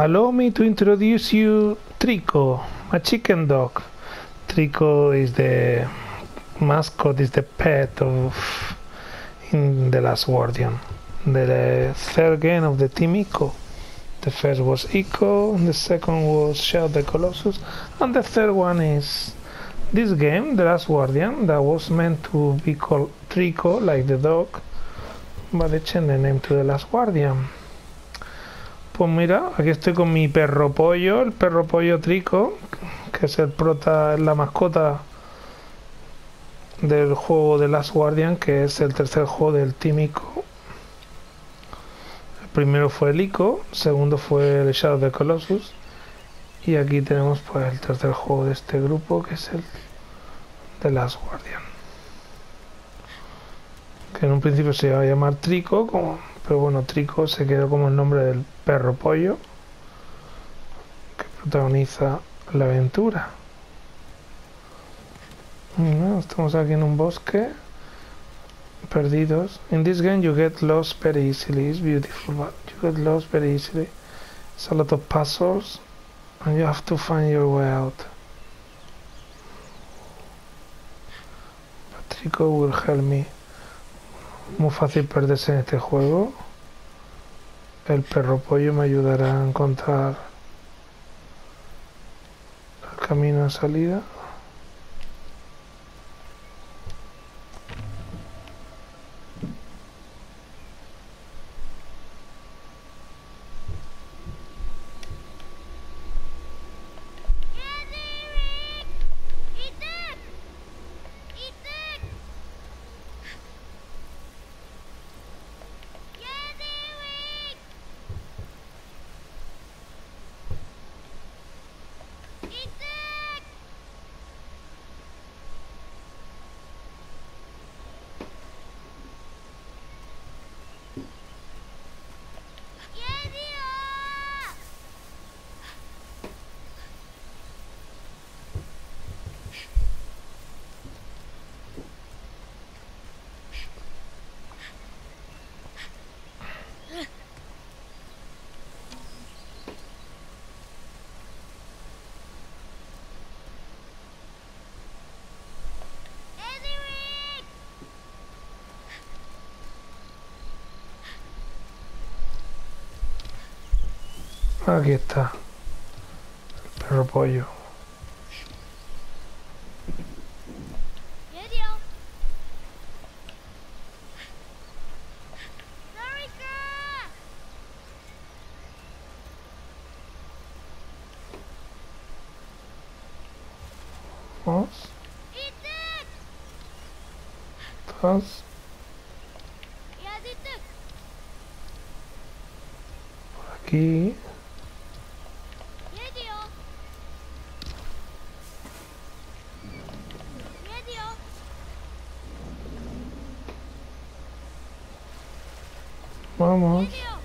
Allow me to introduce you Trico, a chicken dog. Trico is the mascot, is the pet of in the last Guardian. The third game of the team Ico. The first was Ico, the second was Shadow the Colossus, and the third one is this game, The Last Guardian, that was meant to be called Trico, like the dog, but they changed the name to The Last Guardian. Pues mira, aquí estoy con mi perro pollo, el perro pollo Trico, que es el prota, la mascota del juego de Last Guardian, que es el tercer juego del Team Ico. El primero fue el Ico, el segundo fue el Shadow of the Colossus, y aquí tenemos pues el tercer juego de este grupo, que es el de Last Guardian. Que en un principio se iba a llamar Trico, como, pero bueno, Trico se quedó como el nombre del perro pollo que protagoniza la aventura. Estamos aquí en un bosque perdidos. In this game you get lost very easily. It's beautiful, but you get lost very easily. It's a lot of puzzles and you have to find your way out. Patrico will help me. Muy fácil perderse en este juego. El perro pollo me ayudará a encontrar el camino de salida. Aquí está. El perro pollo. Vamos. Por aquí. Vamos.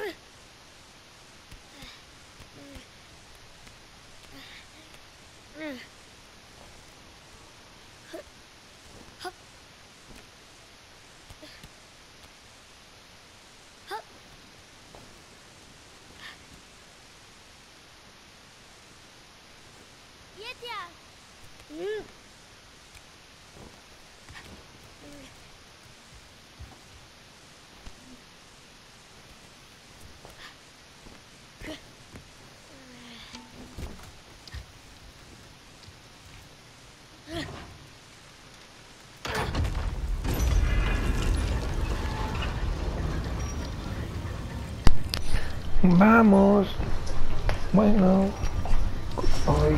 Okay Vamos. Bueno. Good boy.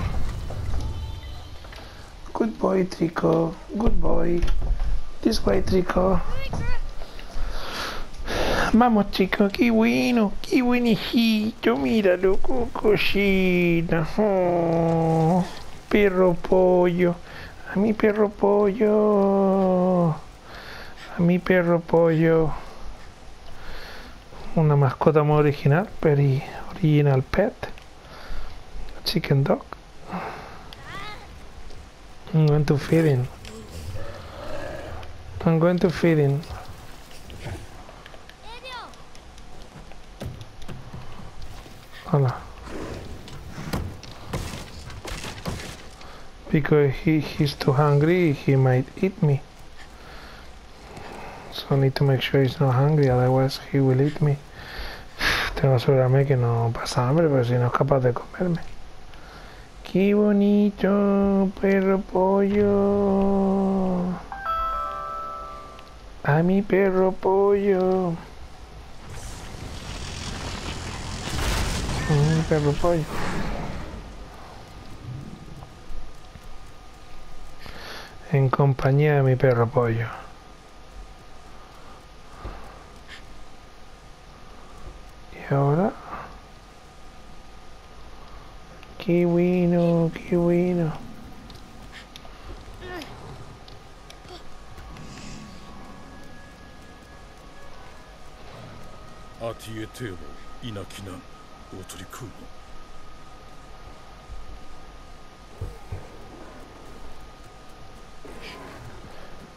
Good boy, Trico. Good boy. This way, Trico. Vamos, chicos. Qué bueno. Qué buenijito. Míralo, cocosina. Oh, perro pollo. A mi perro pollo. A mi perro pollo una mascota muy original, very original pet, chicken dog. I'm going to feed him. I'm going to feed him. Hola. Because he, he's too hungry, he might eat me. So I need to make sure he's not hungry, otherwise he will eat me. Tengo que asegurarme que no pasa hambre, porque si no es capaz de comerme. ¡Qué bonito, perro pollo! A mi perro pollo. A mi perro pollo. En compañía de mi perro pollo. Ahora. Qué bueno, qué bueno.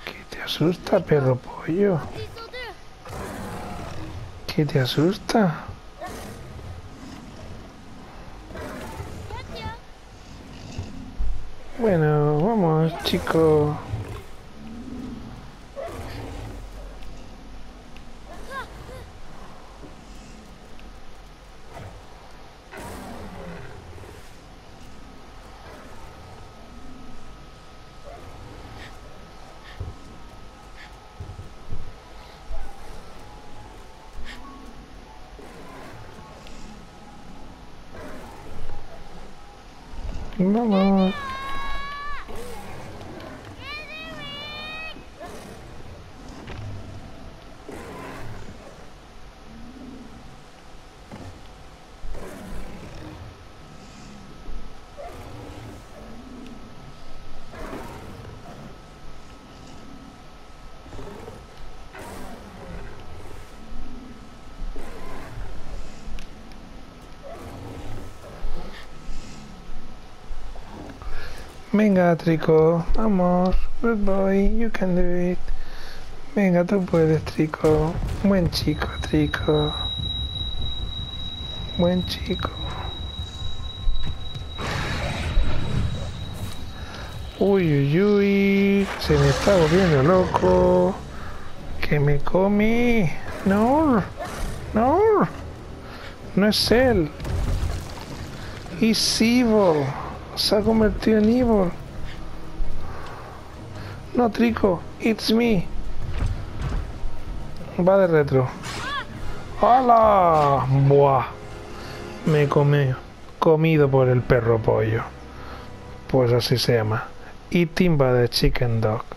¿Qué te asusta, perro pollo? ¿Qué te asusta? Bueno, chicos. Vamos. Venga, Trico, vamos. Good boy, you can do it. Venga, tú puedes, Trico. Buen chico, Trico. Buen chico. Uy, uy, uy. Se me está volviendo loco. Que me comí. No. No. No es él. Es evil se ha convertido en evil. No, Trico, it's me. Va de retro. ¡Hala! Buah. Me comí. Comido por el perro pollo. Pues así se llama. Eating by the chicken dog.